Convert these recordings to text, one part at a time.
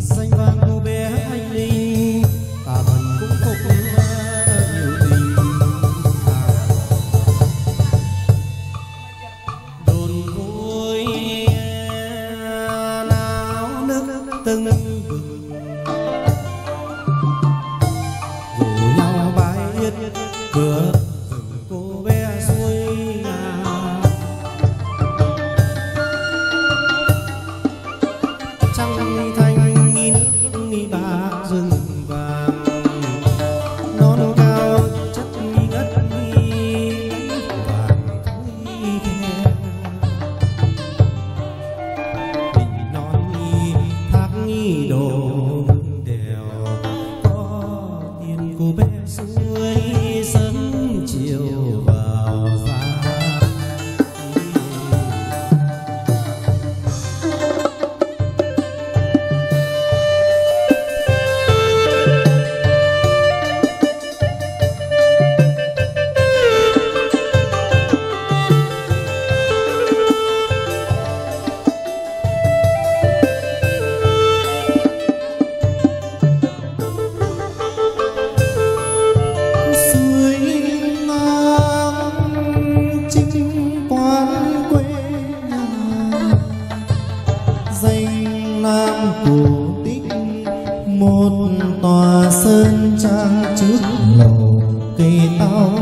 xanh vàng cô bé anh đi. một tòa sơn trang trước lầu cây tao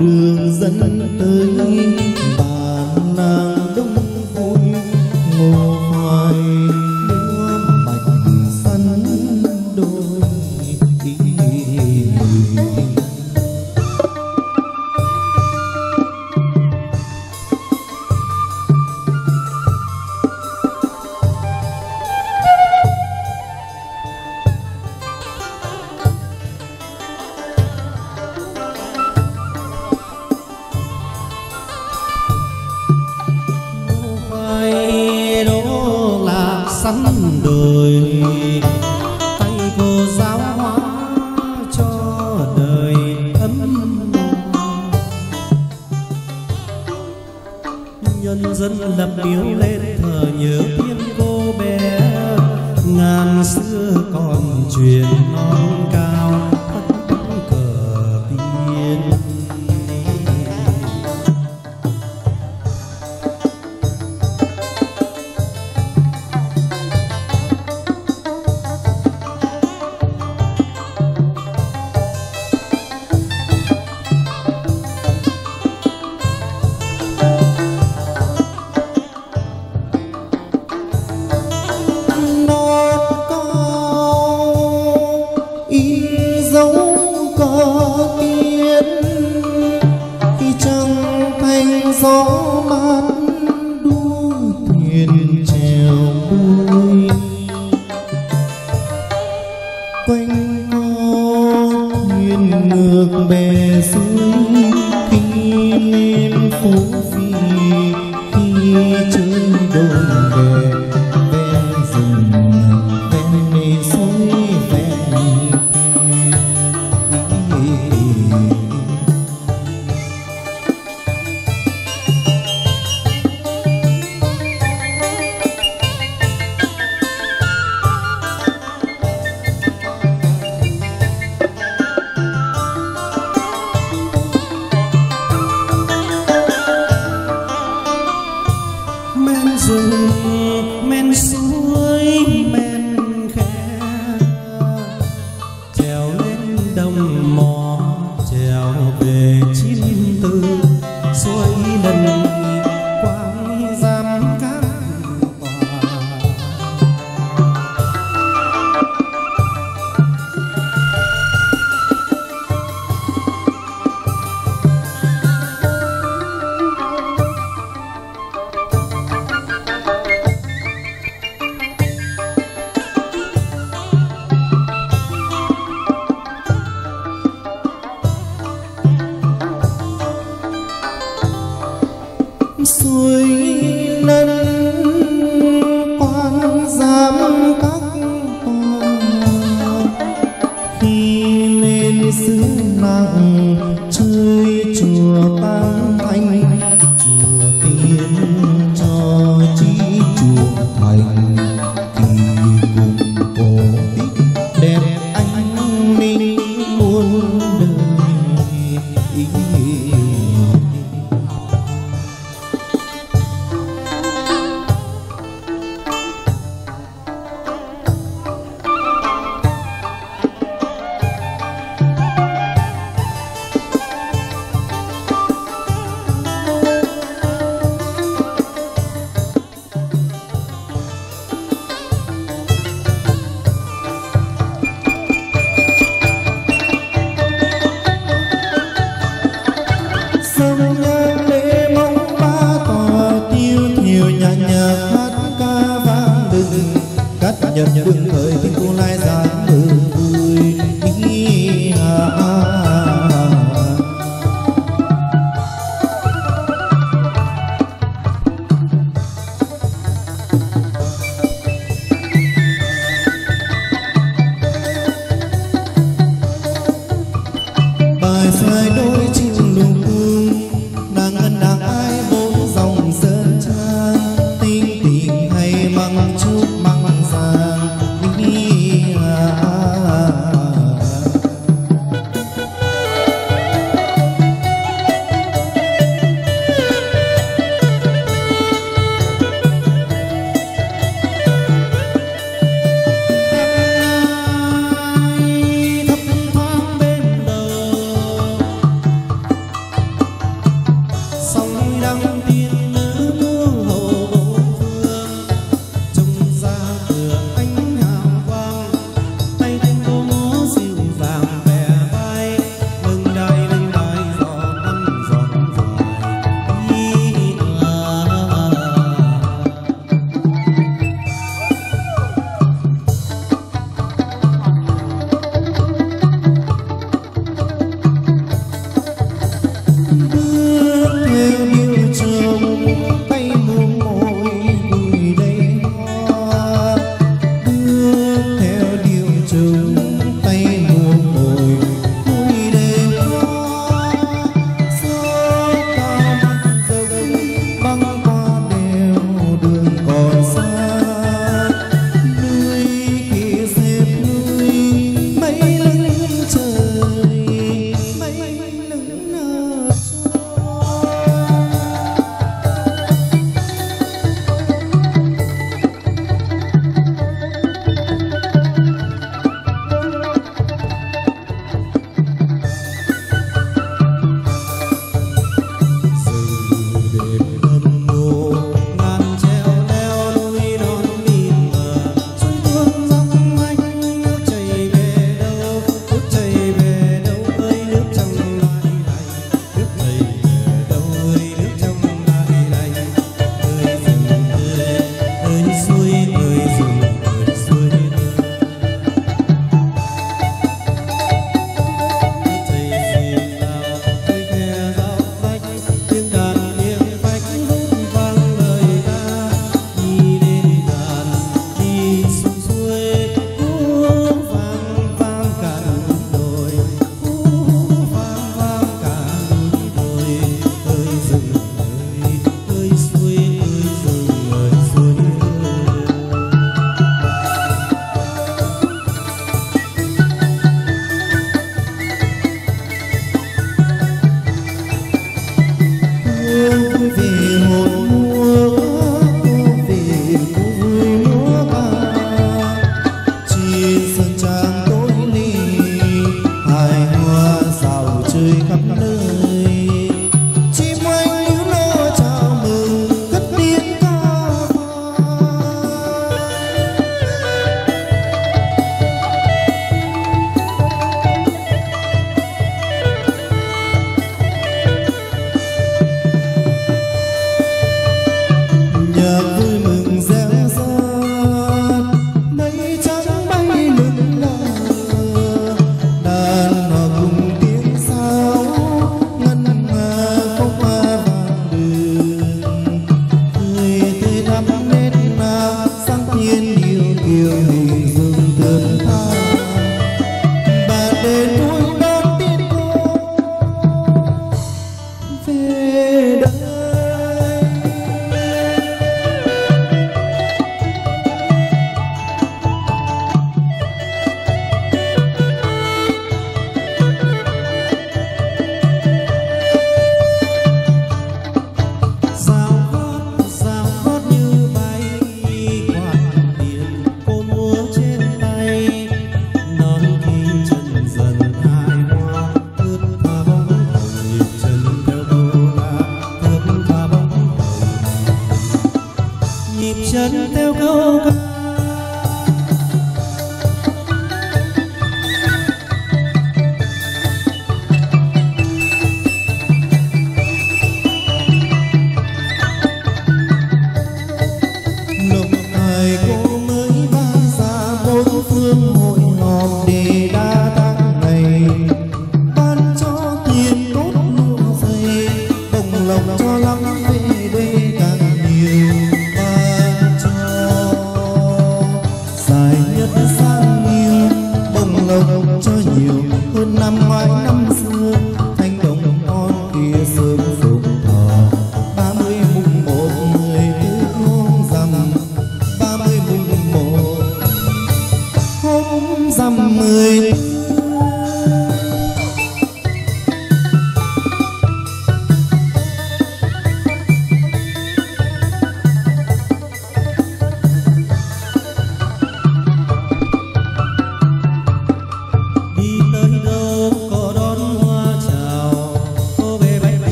đường dẫn tới dân lập miếu lên thờ nhớ thiên cô bé. Ngàn xưa còn truyền non. rơi đôi chim lục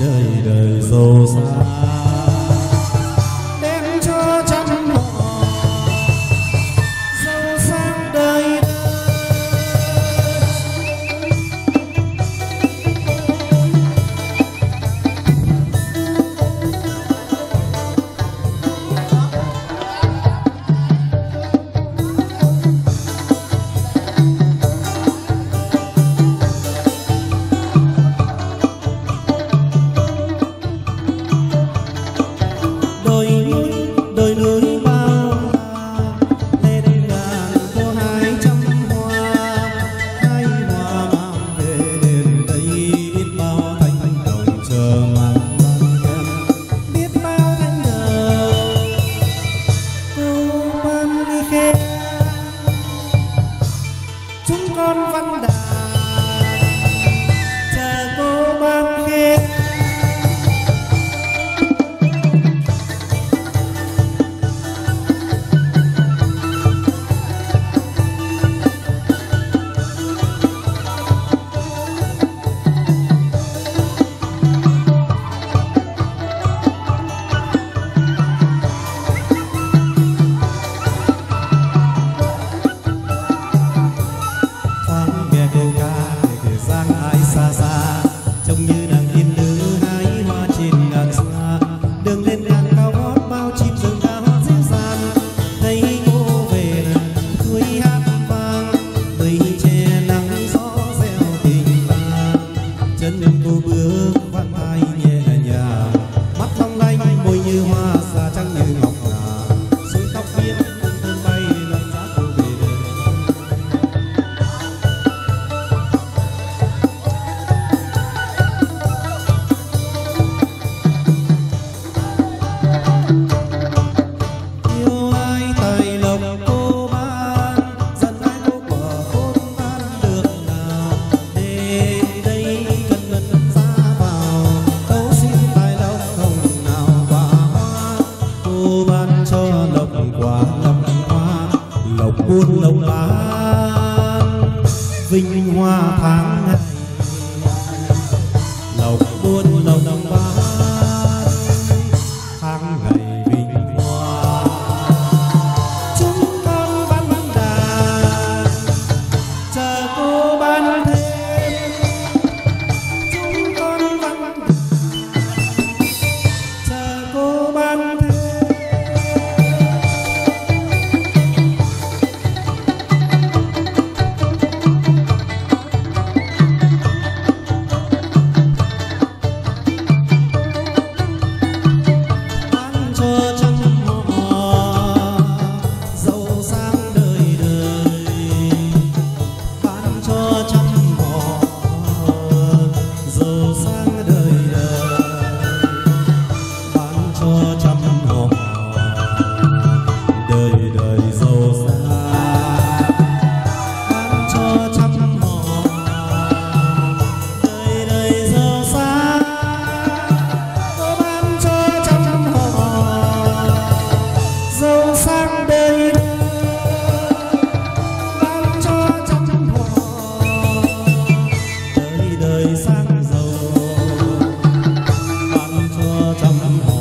đời đời sâu xa. Buôn lộc bá. Vinh hoa tháng ngày tâm hồn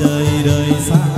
đời đời xa.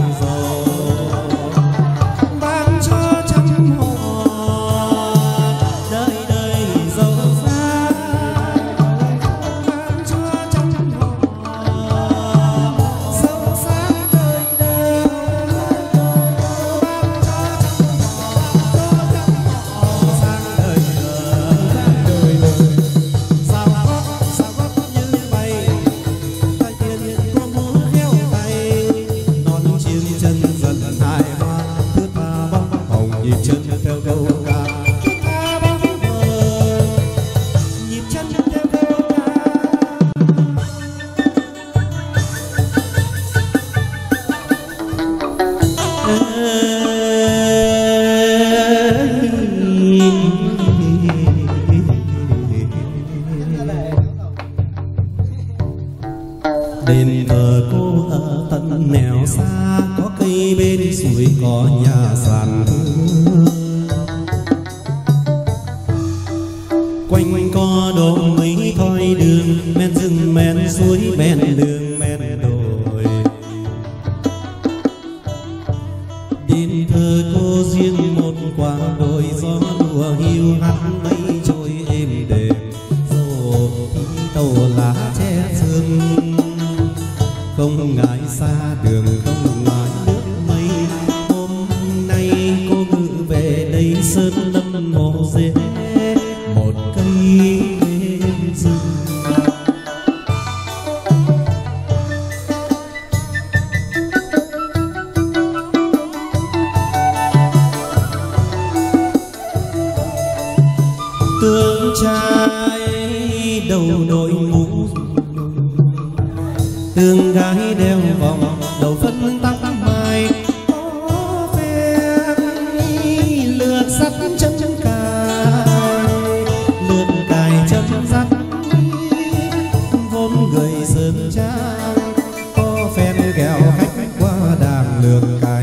Đàn lượt cài